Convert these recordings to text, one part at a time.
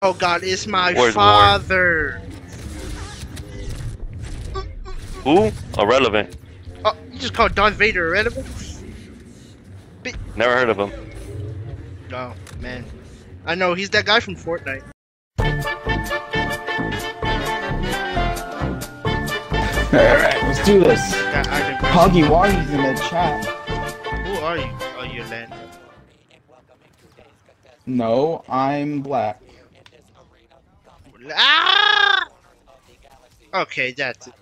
Oh god, it's my Where's father. Who? Irrelevant. Oh, you just called Darth Vader irrelevant? Never heard of him. Oh, man. I know, he's that guy from Fortnite. Alright, let's do this. That Iron Huggy Wuggy's in the chat. Who are you? Are you're Len. No, I'm black. Ah! Okay, that's it.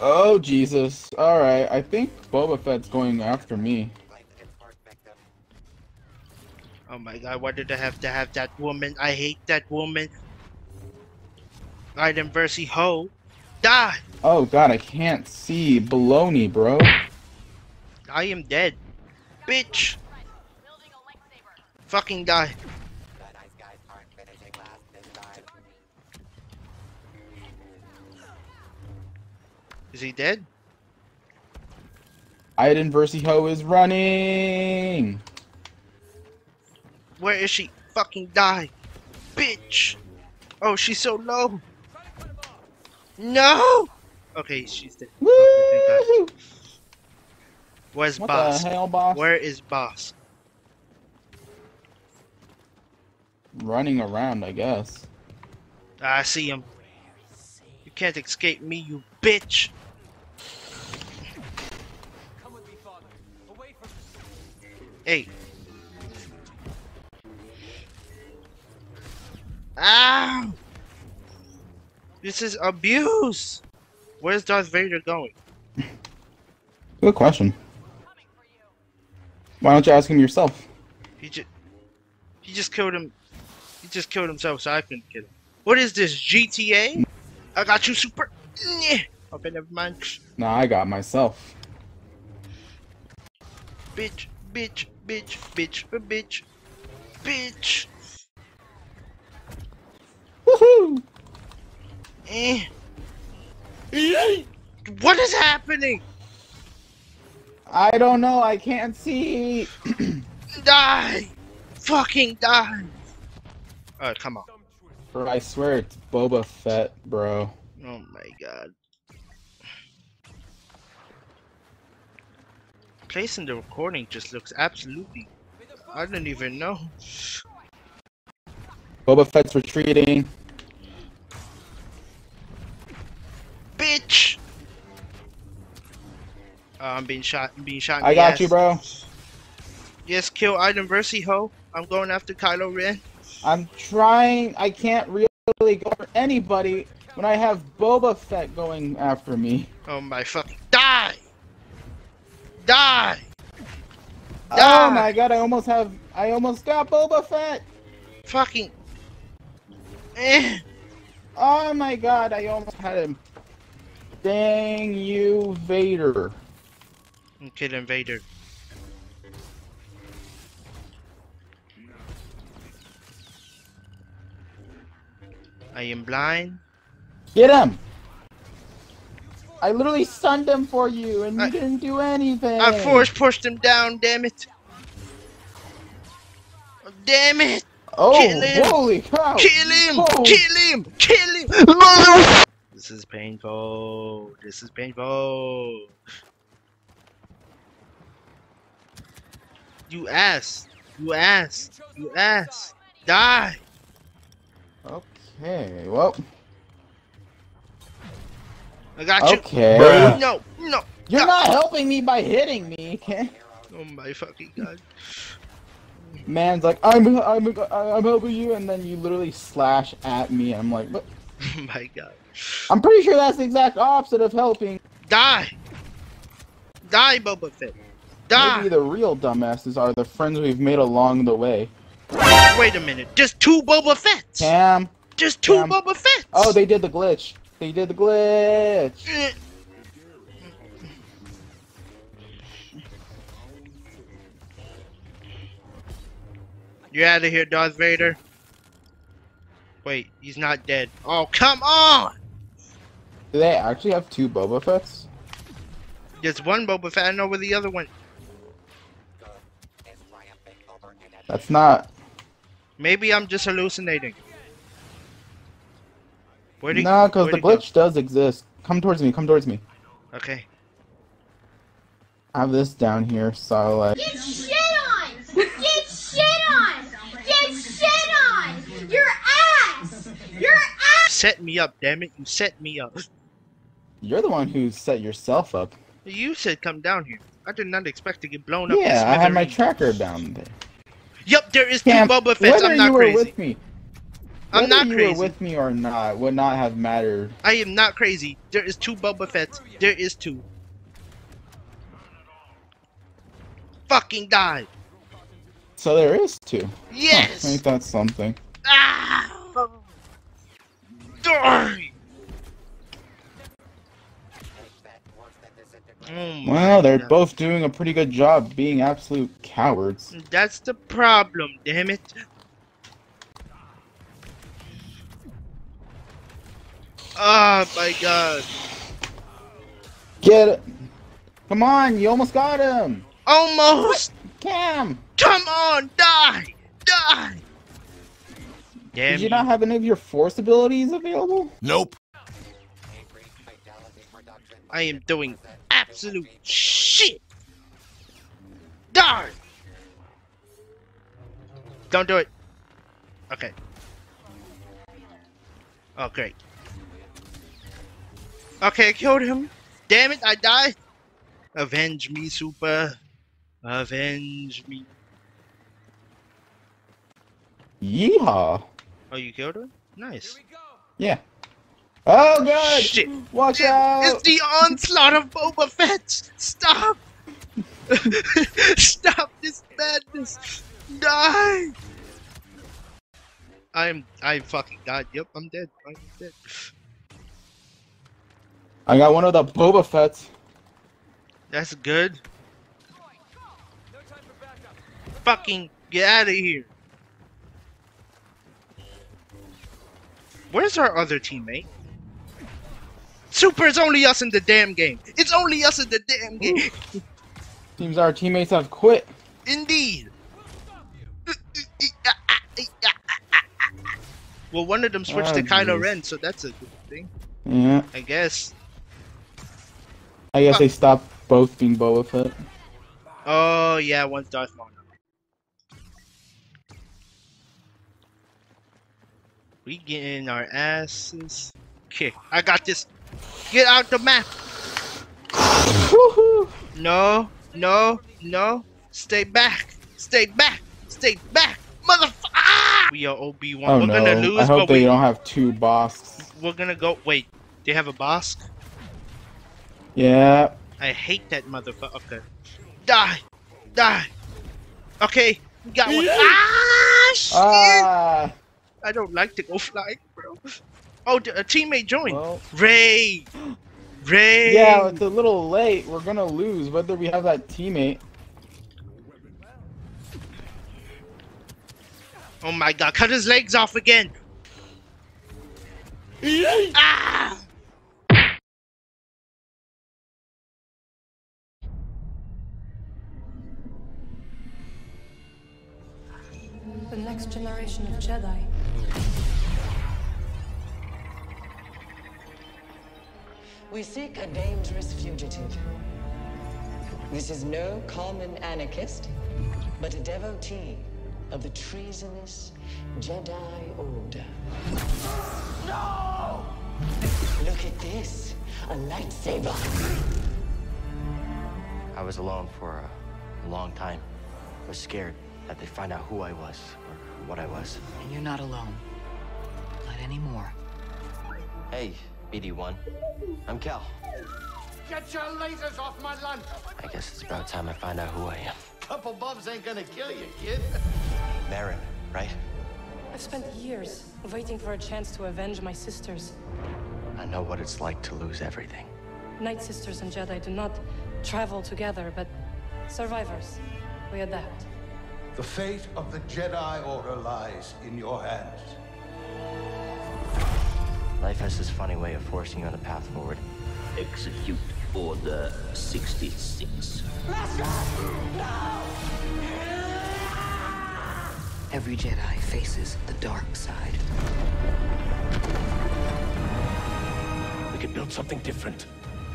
Oh, Jesus. Alright, I think Boba Fett's going after me. Oh my god, why did I have to have that woman? I hate that woman. Iden Versio. Die! Oh god, I can't see baloney, bro. I am dead. Bitch! Fucking die. Is he dead? Iden Versio is running! Where is she? Fucking die. Bitch! Oh, she's so low. No! Okay, she's dead. Okay, thank God. Woo! Where's What boss? hell, boss? Where is boss? Running around, I guess. Ah, I see him. You can't escape me, you bitch! Hey. Ow! This is abuse! Where's Darth Vader going? Good question. Why don't you ask him yourself? He just he just killed him. He just killed himself, so I couldn't kill him. What is this GTA? I got you super. Okay, never mind. Nah, I got myself. Bitch, bitch, bitch, bitch, bitch, bitch. Woohoo! Eh. What is happening? I don't know, I can't see! Die! Fucking die! Alright, come on. Bro, I swear it's Boba Fett, bro. Oh my god. Placing the recording just looks absolutely. I don't even know. Boba Fett's retreating. Bitch! Uh, I'm being shot. I'm being shot. I got ass. you, bro. Yes, kill Iden Versio. I'm going after Kylo Ren. I'm trying. I can't really go for anybody when I have Boba Fett going after me. Oh my fucking. Die! Die! Oh my god, I almost have. I almost got Boba Fett! Fucking. Eh. Oh my god, I almost had him. Dang you, Vader. I'm killing Vader. I am blind. Get him! I literally stunned him for you and you I- didn't do anything! I force pushed him down, damn it. Damn it! Oh, Kill him! holy cow! Kill him! Whoa. Kill him! Kill him! This is painful. This is painful. You ass. You ass. You ass. Die. Okay, well, I got you. okay. No, no. You're no. not helping me by hitting me, okay? Oh my fucking god. Man's like, I'm, I'm, I'm helping you, and then you literally slash at me. And I'm like, but Oh my god. I'm pretty sure that's the exact opposite of helping. Die. Die, Boba Fett. Die. Maybe the real dumbasses are the friends we've made along the way. Wait a minute. Just two Boba Fetts. Cam. Just two Cam. Boba Fetts. Oh, they did the glitch. They did the glitch. You're out of here, Darth Vader. Wait, he's not dead. Oh, come on! Do they actually have two Boba Fett's? There's one Boba Fett. I know where the other one. That's not. Maybe I'm just hallucinating. Where do No, because where'd the glitch does exist. Come towards me. Come towards me. Okay. I have this down here, so like. Get shit on! Get shit on! Get shit on! Your ass! Your ass! Set me up, damn it! You set me up. You're the one who set yourself up. You said come down here. I did not expect to get blown up. Yeah, I had my tracker down there. Yup, there is two Cam, Boba Fett's. whether I'm not you not were crazy. with me, I'm whether not you crazy. were with me or not would not have mattered. I am not crazy. There is two Boba Fett's. There is two. Fucking die. So there is two. Huh, Yes. ain't that something? Ah! Die. Oh Well, they're God. both doing a pretty good job being absolute cowards. That's the problem, damn it. Oh my god. Get it! Come on, you almost got him! Almost! Cam! Come on, die! Die! Damn Did you not have any of your force abilities available? Nope. I am doing absolute shit! Darn. Don't do it. Okay. Oh, great. Okay, I killed him. Damn it, I died. Avenge me, Super. Avenge me. Yeehaw! Oh, you killed him? Nice. Yeah. Oh god! Shit. Watch It- out! It's the onslaught of Boba Fett! Stop! Stop this madness! Die! I'm I fucking died. Yep, I'm dead. I'm dead. I got one of the Boba Fett's. That's good. Fucking get out of here. Where's our other teammate? Super, it's only us in the damn game. It's only us in the damn game. Seems our teammates have quit. Indeed. Well, one of them switched Oh, to ah, Kylo jeez. Ren, so that's a good thing, Yeah. I guess. I guess they stopped both being Boba Fett. Oh yeah, one's Darth Maul. We getting our asses kicked. I got this. Get out the map. Woohoo! No, no, no. Stay back. Stay back. Stay back. Motherfucker. Ah! We are Obi Wan. Oh we're no! gonna lose, I hope they we, don't have two bosses. we're gonna go. Wait, they have a boss? Yeah. I hate that motherfucker. Okay. Die. Die. Okay. We got one. Ah, shit. Ah. I don't like to go flying, bro. Oh, a teammate joined. Well, Rey. Rey. yeah, it's a little late. We're gonna lose whether we have that teammate. Oh my god, cut his legs off again. ah! The next generation of Jedi. We seek a dangerous fugitive. This is no common anarchist, but a devotee of the treasonous Jedi Order. No! Look at this, a lightsaber. I was alone for a long time. I was scared that they'd find out who I was or what I was. And you're not alone. Not anymore. Hey, BD1. I'm Cal. Get your lasers off my lunch. I guess it's about time I find out who I am. Couple bumps ain't gonna kill you, kid. Merrin, right? I've spent years waiting for a chance to avenge my sisters. I know what it's like to lose everything. Night Sisters and Jedi do not travel together, but survivors. We adapt. The fate of the Jedi Order lies in your hands. Life has this funny way of forcing you on the path forward. Execute Order 66. Every Jedi faces the dark side. We could build something different.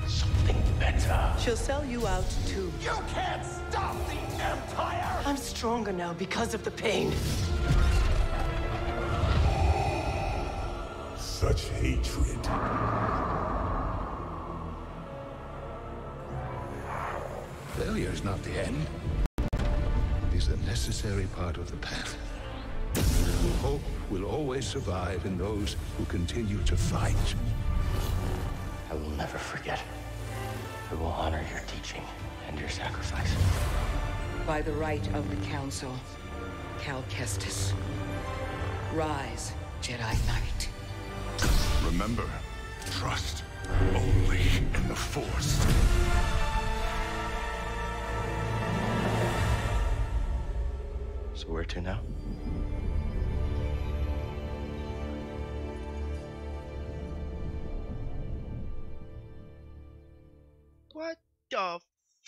Something better. She'll sell you out too. You can't stop the Empire! I'm stronger now because of the pain. Such hatred. Failure is not the end. It is a necessary part of the path. Hope will always survive in those who continue to fight. I will never forget. I will honor your teaching and your sacrifice. By the right of the Council, Cal Kestis. Rise, Jedi Knight. Remember, trust only in the Force. So where to now?